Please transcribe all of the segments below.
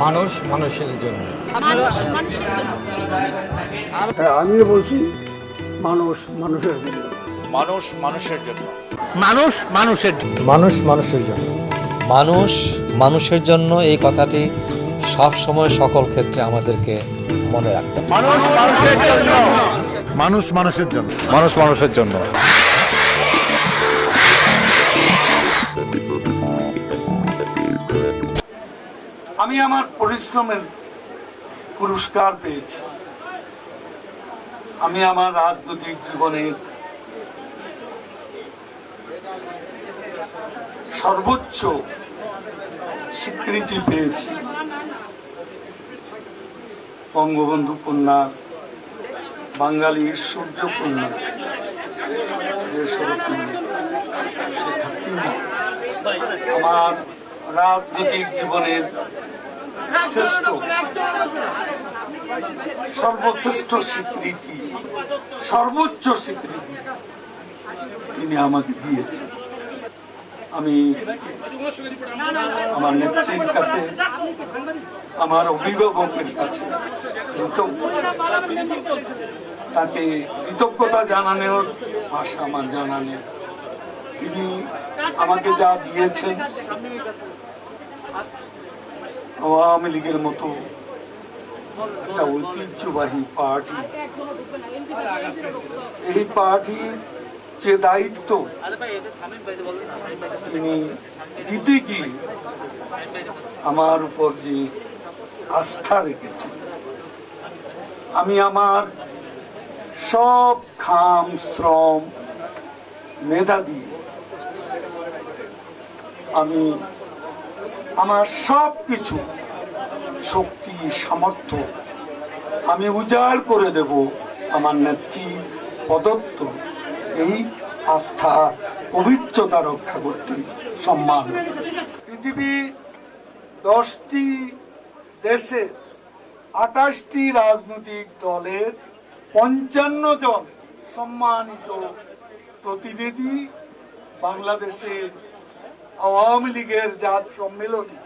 মানুষ মানুষের জন্য মানুষ মানুষের জন্য হ্যাঁ আমিও বলছি মানুষ মানুষের জন্য মানুষ মানুষের জন্য মানুষ মানুষের জন্য মানুষ মানুষের জন্য মানুষ মানুষের জন্য এই কথাটি সব সময় সকল ক্ষেত্রে আমাদেরকে মনে রাখতে হবে। মানুষ মানুষের জন্য মানুষ মানুষের জন্য মানুষ মানুষের জন্য আমি আমার পরিশ্রমের পুরস্কার পেয়েছি। আমি আমার রাজনৈতিক জীবনের সর্বোচ্চ স্বীকৃতি পেয়েছি। বঙ্গবন্ধু কন্যা বাঙালির সূর্য কন্যা শেখ হাসিনা। আমার রাজনৈতিক জীবনের শ্রেষ্ঠ। সর্বশ্রেষ্ঠ স্বীকৃতি, সর্বোচ্চ স্বীকৃতি তিনি আমাকে দিয়েছেন। আমি আমার নেত্রীর কাছে, আমার অভিভাবকের কাছে তাকে কৃতজ্ঞতা জানানোর ভাষা আমার জানানো তিনি আমাকে যা দিয়েছেন আওয়ামী লীগের মতো একটা ঐতিহ্যবাহী পার্টি। এই পার্টির যে দায়িত্ব তিনি দিতে গিয়ে আমার উপর যে আস্থা রেখেছে, আমি আমার সব খাম, শ্রম, মেধা দিয়ে আমি আমার সব কিছু, শক্তি, সামর্থ্য আমি উজাড় করে দেব আমার নেত্রী প্রদত্ত এই আস্থা, পবিত্রতা রক্ষা করতে সম্মান। পৃথিবী দশটি দেশে আঠাশটি রাজনৈতিক দলের পঞ্চান্ন জন সম্মানিত প্রতিনিধি বাংলাদেশের আওয়ামী লীগের জাত সম্মেলনে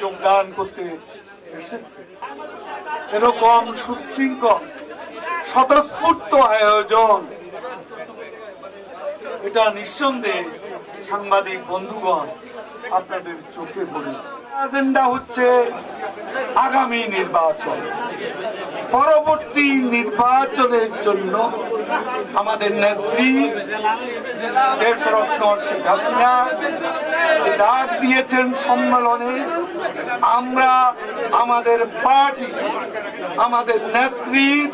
যোগদান করতে এসেছে। এরকম সুশৃঙ্খল, স্বতঃস্ফূর্ত আয়োজন, এটা নিঃসন্দেহে সাংবাদিক বন্ধুগণ আপনাদের চোখে পড়েছে। এজেন্ডা হচ্ছে আগামী নির্বাচন। পরবর্তী নির্বাচনের জন্য আমাদের নেত্রী দেশরত্ন শেখ হাসিনা ডাক দিয়েছেন সম্মেলনে, আমরা আমাদের পার্টি, আমাদের নেত্রীর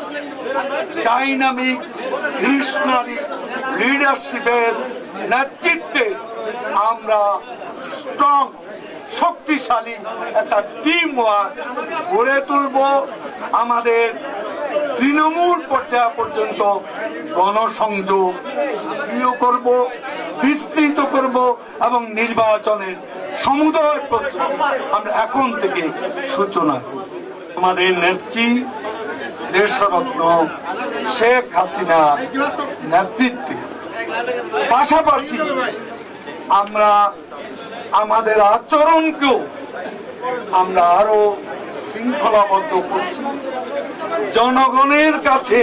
ডাইনামিক ভিশনারি লিডারশিপের নেতৃত্বে আমরা স্ট্রং, শক্তিশালী একটা টিম ওয়ার্ক গড়ে তুলব। আমাদের তৃণমূল পর্যায় পর্যন্ত গণসংযোগ সক্রিয় করব, বিস্তৃত করব এবং নির্বাচনের সমুদয় প্রস্তুতি আমরা এখন থেকে সূচনা করব আমাদের নেত্রী দেশরত্ন শেখ হাসিনা নেতৃত্বে। পাশাপাশি আমরা আমাদের আচরণকেও আমরা আরও শৃঙ্খলাবদ্ধ করছি। জনগণের কাছে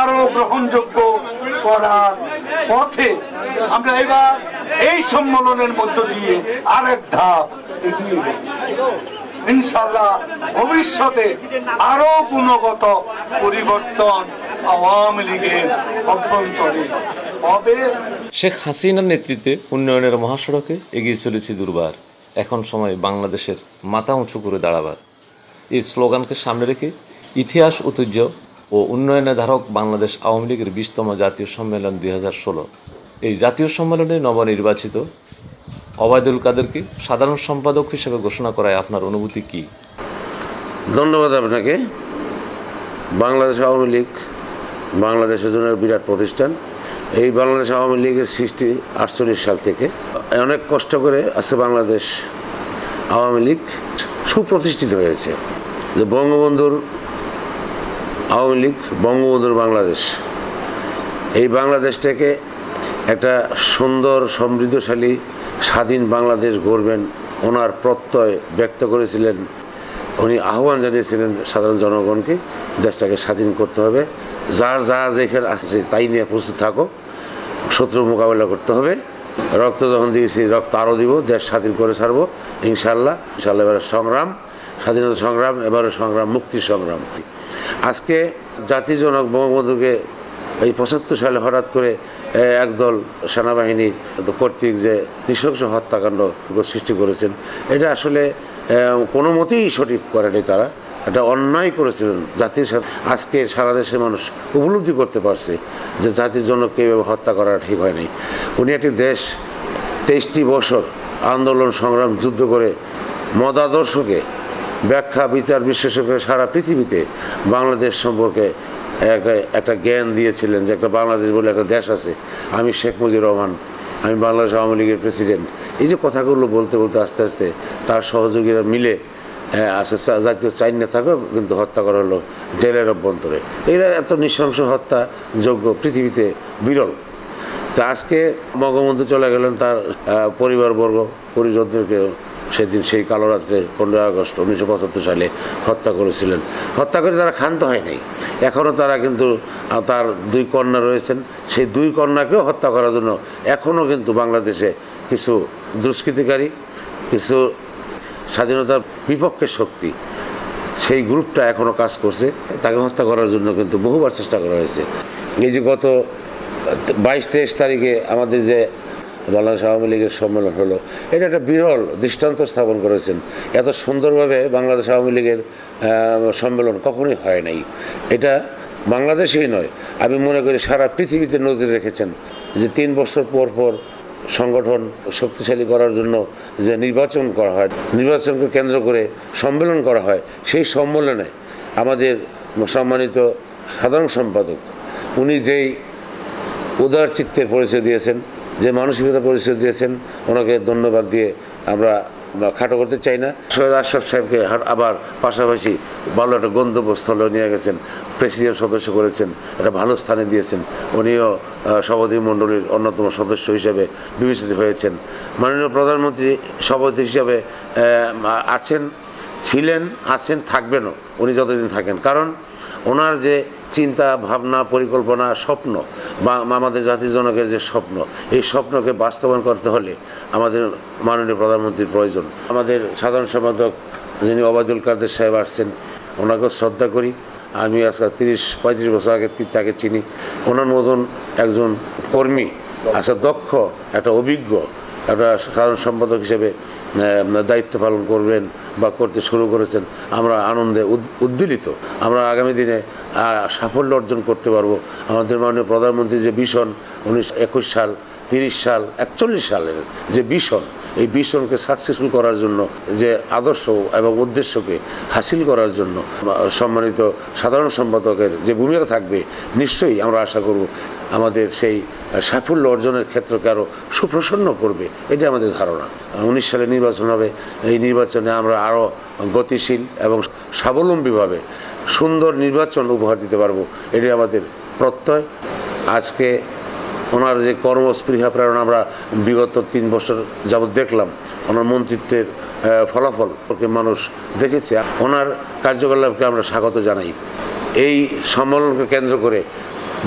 আরও গ্রহণযোগ্য করার পথে আমরা এবার এই সম্মেলনের মধ্য দিয়ে আরেক ধাপ এগিয়ে গেছি। ইনশাল্লাহ ভবিষ্যতে আরও গুণগত পরিবর্তন আওয়ামী লীগের অভ্যন্তরে হবে। শেখ হাসিনার নেতৃত্বে উন্নয়নের মহাসড়কে এগিয়ে চলেছে দুর্বার। এখন সময় বাংলাদেশের মাথা উঁচু করে দাঁড়াবার। এই স্লোগানকে সামনে রেখে ইতিহাস, ঐতিহ্য ও উন্নয়নের ধারক বাংলাদেশ আওয়ামী লীগের বিশতম জাতীয় সম্মেলন দুই হাজার ষোলো। এই জাতীয় সম্মেলনে নবনির্বাচিত অবায়দুল কাদেরকে সাধারণ সম্পাদক হিসেবে ঘোষণা করায় আপনার অনুভূতি কী? ধন্যবাদ আপনাকে। বাংলাদেশ আওয়ামী লীগ বাংলাদেশের জন্য বিরাট প্রতিষ্ঠান। এই বাংলাদেশ আওয়ামী লীগের সৃষ্টি আটচল্লিশ সাল থেকে। অনেক কষ্ট করে আজকে বাংলাদেশ আওয়ামী লীগ সুপ্রতিষ্ঠিত হয়েছে। যে বঙ্গবন্ধুর আওয়ামী লীগ বঙ্গবন্ধুর বাংলাদেশ। এই বাংলাদেশটাকে একটা সুন্দর, সমৃদ্ধশালী, স্বাধীন বাংলাদেশ গড়বেন ওনার প্রত্যয় ব্যক্ত করেছিলেন। উনি আহ্বান জানিয়েছিলেন সাধারণ জনগণকে, দেশটাকে স্বাধীন করতে হবে। যার যা যেখানে আসছে তাই নিয়ে প্রস্তুত থাকো শত্রু মোকাবেলা করতে হবে। রক্ত যখন দিয়েছি, রক্ত আরও দিব, দেশ স্বাধীন করে ছাড়বো ইনশাল্লাহ ইনশাল্লাহ এবারে সংগ্রাম, স্বাধীনতা সংগ্রাম, এবারে সংগ্রাম, মুক্তির সংগ্রাম। আজকে জাতির জনক বঙ্গবন্ধুকে এই পঁচাত্তর সালে হঠাৎ করে একদল সেনাবাহিনী কর্তৃক যে নৃশংস হত্যাকাণ্ড সৃষ্টি করেছেন, এটা আসলে কোনো মতেই সঠিক করেনি তারা। একটা অন্যায় করেছিলেন জাতির সাথে। আজকে সারা দেশের মানুষ উপলব্ধি করতে পারছে যে জাতির জন্য কেউ হত্যা করা ঠিক হয়নি। উনি একটি দেশ, তেইশটি বছর আন্দোলন, সংগ্রাম, যুদ্ধ করে মতাদর্শকে ব্যাখ্যা, বিচার বিশ্লেষণ করে সারা পৃথিবীতে বাংলাদেশ সম্পর্কে একটা একটা জ্ঞান দিয়েছিলেন যে একটা বাংলাদেশ বলে একটা দেশ আছে। আমি শেখ মুজিবুর রহমান, আমি বাংলাদেশ আওয়ামী লীগের প্রেসিডেন্ট। এই যে কথাগুলো বলতে বলতে আস্তে আস্তে তার সহযোগীরা মিলে হ্যাঁ জাতীয় চাইন না থাকো কিন্তু হত্যা করা হলো জেলের অভ্যন্তরে। এরা এত নৃশংস হত্যা যোগ্য পৃথিবীতে বিরল। তা আজকে বঙ্গবন্ধু চলে গেলেন তার পরিবারবর্গ পরিজনদেরকে সেদিন সেই কালো রাত্রে পনেরোই আগস্ট উনিশশো পঁচাত্তর সালে হত্যা করেছিলেন। হত্যা করে তারা ক্ষান্ত হয় নাই। এখনও তারা কিন্তু তার দুই কন্যা রয়েছেন। সেই দুই কন্যাকেও হত্যা করার জন্য এখনও কিন্তু বাংলাদেশে কিছু দুষ্কৃতিকারী, কিছু স্বাধীনতার বিপক্ষের শক্তি সেই গ্রুপটা এখনও কাজ করছে। তাকে হত্যা করার জন্য কিন্তু বহুবার চেষ্টা করা হয়েছে। এই যে গত বাইশ তেইশ তারিখে আমাদের যে বাংলাদেশ আওয়ামী লীগের সম্মেলন হলো। এটা একটা বিরল দৃষ্টান্ত স্থাপন করেছেন। এত সুন্দরভাবে বাংলাদেশ আওয়ামী লীগের সম্মেলন কখনোই হয় নাই। এটা বাংলাদেশেই নয়। আমি মনে করি সারা পৃথিবীতে নজর রেখেছেন যে তিন বছর পর পর সংগঠন শক্তিশালী করার জন্য যে নির্বাচন করা হয়, নির্বাচনকে কেন্দ্র করে সম্মেলন করা হয়, সেই সম্মেলনে আমাদের সম্মানিত সাধারণ সম্পাদক, উনি যেই উদার চিত্তের পরিচয় দিয়েছেন যে মানসিকতা পরিচয় দিয়েছেন, ওনাকে ধন্যবাদ দিয়ে আমরা খাটো করতে চাই না। সৈয়দ আশরাফ সাহেবকে আবার পাশাপাশি ভালো একটা গন্তব্যস্থলে নিয়ে গেছেন প্রেসিডেন্ট সদস্য করেছেন, একটা ভালো স্থানে দিয়েছেন। উনিও সভাপতি মণ্ডলীর অন্যতম সদস্য হিসেবে বিবেচিত হয়েছেন। মাননীয় প্রধানমন্ত্রী সভাপতি হিসাবে আছেন। ছিলেন, আছেন, থাকবেনও, উনি যতদিন থাকেন। কারণ ওনার যে চিন্তা, ভাবনা, পরিকল্পনা, স্বপ্ন, বা আমাদের জাতির জনকের যে স্বপ্ন, এই স্বপ্নকে বাস্তবায়ন করতে হলে আমাদের মাননীয় প্রধানমন্ত্রীর প্রয়োজন। আমাদের সাধারণ সম্পাদক যিনি ওবায়দুল কাদের সাহেব আসছেন, ওনাকেও শ্রদ্ধা করি। আমি আজকাল তিরিশ, পঁয়ত্রিশ বছর আগে তাকে চিনি। ওনার মতন একজন কর্মী আচ্ছা দক্ষ, একটা অভিজ্ঞ, একটা সাধারণ সম্পাদক হিসেবে দায়িত্ব পালন করবেন বা করতে শুরু করেছেন, আমরা আনন্দে উদ- উদ্দীলিত। আমরা আগামী দিনে সাফল্য অর্জন করতে পারব। আমাদের মাননীয় প্রধানমন্ত্রী যে ভীষণ উনিশশো একুশ সাল, তিরিশ সাল, একচল্লিশ সালের যে ভীষণ, এই ভীষণকে সাকসেসফুল করার জন্য যে আদর্শ এবং উদ্দেশ্যকে হাসিল করার জন্য সম্মানিত সাধারণ সম্পাদকের যে ভূমিকা থাকবে, নিশ্চয়ই আমরা আশা করব আমাদের সেই সাফল্য অর্জনের ক্ষেত্রকে আরও সুপ্রসন্ন করবে এটা আমাদের ধারণা। উনিশ সালে নির্বাচন হবে, এই নির্বাচনে আমরা আরও গতিশীল এবং স্বাবলম্বীভাবে সুন্দর নির্বাচন উপহার দিতে পারব এটি আমাদের প্রত্যয়। আজকে ওনার যে কর্মস্পৃহা প্রেরণা আমরা বিগত তিন বছর যাবৎ দেখলাম, ওনার মন্ত্রিত্বের ফলাফল ওকে মানুষ দেখেছে। ওনার কার্যকলাপকে আমরা স্বাগত জানাই। এই সম্মেলনকে কেন্দ্র করে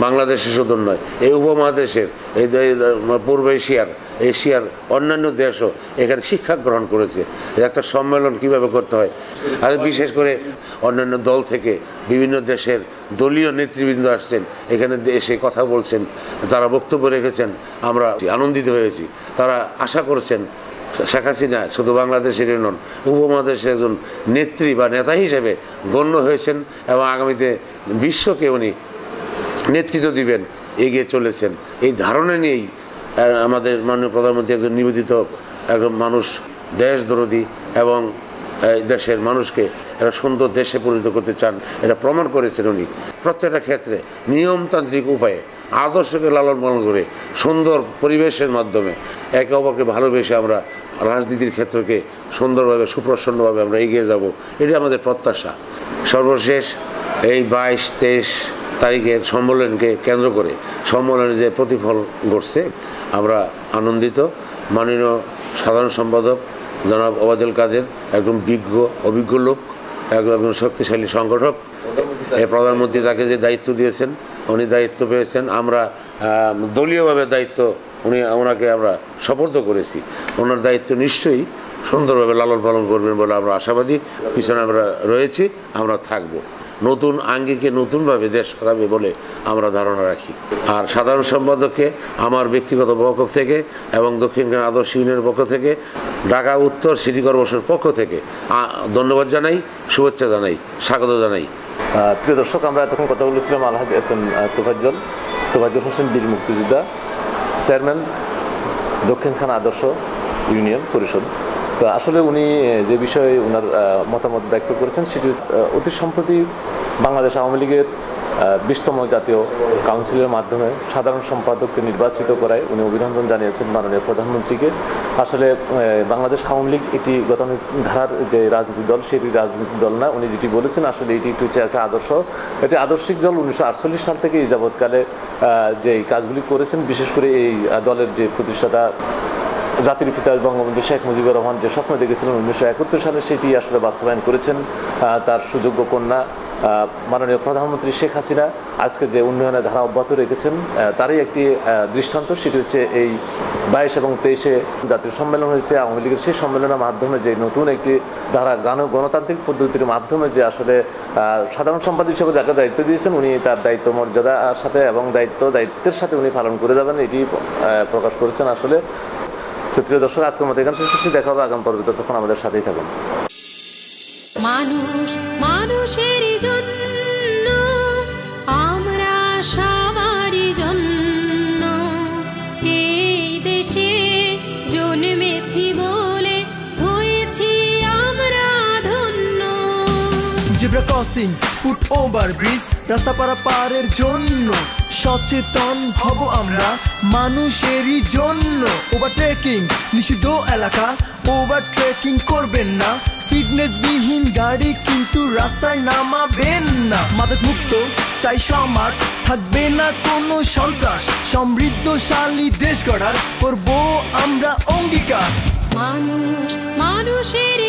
বাংলাদেশে শুধু নয়, এই উপমহাদেশের, এই পূর্ব এশিয়ার এশিয়ার অন্যান্য দেশও এখানে শিক্ষা গ্রহণ করেছে। একটা সম্মেলন কীভাবে করতে হয়? আর বিশেষ করে অন্যান্য দল থেকে বিভিন্ন দেশের দলীয় নেতৃবৃন্দ আসছেন, এখানে এসে কথা বলছেন তারা বক্তব্য রেখেছেন, আমরা আনন্দিত হয়েছি। তারা আশা করছেন, শেখ হাসিনা শুধু বাংলাদেশের নন, উপমহাদেশের একজন নেত্রী বা নেতা হিসেবে গণ্য হয়েছেন এবং আগামীতে বিশ্বকে উনি নেতৃত্ব দিবেন, এগিয়ে চলেছেন। এই ধারণা নিয়েই আমাদের মাননীয় প্রধানমন্ত্রী একজন নিবেদিত একজন মানুষ, দেশ দরদি এবং দেশের মানুষকে একটা সুন্দর দেশে পরিণত করতে চান, এটা প্রমাণ করেছেন উনি। প্রত্যেকটা ক্ষেত্রে নিয়মতান্ত্রিক উপায়ে আদর্শকে লালন পালন করে সুন্দর পরিবেশের মাধ্যমে একে অপরকে ভালোবেসে আমরা রাজনীতির ক্ষেত্রকে সুন্দরভাবে, সুপ্রসন্নভাবে আমরা এগিয়ে যাব এটি আমাদের প্রত্যাশা। সর্বশেষ, এই বাইশ, তেইশ তারিখের সম্মেলনকে কেন্দ্র করে সম্মেলনে যে প্রতিফল ঘটছে, আমরা আনন্দিত। মাননীয় সাধারণ সম্পাদক জনাব ওবায়দুল কাদের একজন বিজ্ঞ, অভিজ্ঞ লোক একজন শক্তিশালী সংগঠক। এই প্রধানমন্ত্রী তাকে যে দায়িত্ব দিয়েছেন, উনি দায়িত্ব পেয়েছেন। আমরা দলীয়ভাবে দায়িত্ব উনি, ওনাকে আমরা সফর্দ করেছি। ওনার দায়িত্ব নিশ্চয়ই সুন্দরভাবে লালন পালন করবেন বলে আমরা আশাবাদী। পিছনে আমরা রয়েছি, আমরা থাকব। নতুন আঙ্গিকে নতুনভাবে দেশ সাজাবে বলে আমরা ধারণা রাখি। আর সাধারণ সম্পাদককে আমার ব্যক্তিগত পক্ষ থেকে এবং দক্ষিণখান আদর্শ ইউনিয়নের পক্ষ থেকে, ঢাকা উত্তর সিটি কর্পোরেশনের পক্ষ থেকে ধন্যবাদ জানাই, শুভেচ্ছা জানাই, স্বাগত জানাই। প্রিয় দর্শক, আমরা এতক্ষণ কথা বলেছিলাম আলহাজ এস এম তোফাজ্জল তোফাজ্জল হোসেন, বীর মুক্তিযোদ্ধা, চেয়ারম্যান দক্ষিণখান আদর্শ ইউনিয়ন পরিষদ। তো আসলে উনি যে বিষয়ে ওনার মতামত ব্যক্ত করেছেন সেটি অতি সম্প্রতি বাংলাদেশ আওয়ামী লীগের বিশতম জাতীয় কাউন্সিলের মাধ্যমে সাধারণ সম্পাদককে নির্বাচিত করায় উনি অভিনন্দন জানিয়েছেন মাননীয় প্রধানমন্ত্রীকে। আসলে বাংলাদেশ আওয়ামী লীগ এটি গতানুগ ধারার যে রাজনীতি দল, সেটি রাজনৈতিক দল না। উনি যেটি বলেছেন, আসলে এটি একটু হচ্ছে একটা আদর্শ। এটি আদর্শিক দল উনিশশো আটচল্লিশ সাল থেকে এই যাবৎকালে যে কাজগুলি করেছেন, বিশেষ করে এই দলের যে প্রতিষ্ঠাতা জাতির পিতা বঙ্গবন্ধু শেখ মুজিবুর রহমান যে স্বপ্ন দেখেছিলেন উনিশশো একাত্তর সালে, সেটি আসলে বাস্তবায়ন করেছেন তার সুযোগ্য কন্যা মাননীয় প্রধানমন্ত্রী শেখ হাসিনা। আজকে যে উন্নয়নের ধারা অব্যাহত রেখেছেন তারই একটি দৃষ্টান্ত, সেটি হচ্ছে এই বাইশ এবং তেইশে জাতীয় সম্মেলন হয়েছে। আওয়ামী লীগের সেই সম্মেলনের মাধ্যমে যে নতুন একটি ধারা গান গণতান্ত্রিক পদ্ধতির মাধ্যমে যে আসলে সাধারণ সম্পাদক হিসেবে যাকে দায়িত্ব দিয়েছেন, উনি তার দায়িত্ব, মর্যাদার সাথে এবং দায়িত্ব, দায়িত্বের সাথে উনি পালন করে যাবেন, এটি প্রকাশ করেছেন আসলে। তো প্রিয় দর্শক, আজকের মতো এখানে শেষ দেখা হবে আগাম পর্বে। ততক্ষণ আমাদের সাথেই থাকুন। মানুষ মানুষের জন্য আমরা zebra crossing foot over bridge রাস্তা পারাপারের জন্য সচেতন হব আমরা মানুষেরই জন্য। ওভারটেকিং নিষিদ্ধ এলাকা ওভার ট্রেকিং করবেন না। ফিটনেস বিহীন গাড়ি কিন্তু রাস্তায় নামাবেন না। মাদক মুক্ত চাই সমাজ, থাকবে না কোনো সন্ত্রাস। সমৃদ্ধশালী দেশ গড়ার, করব আমরা অঙ্গীকার। মানুষ মানুষের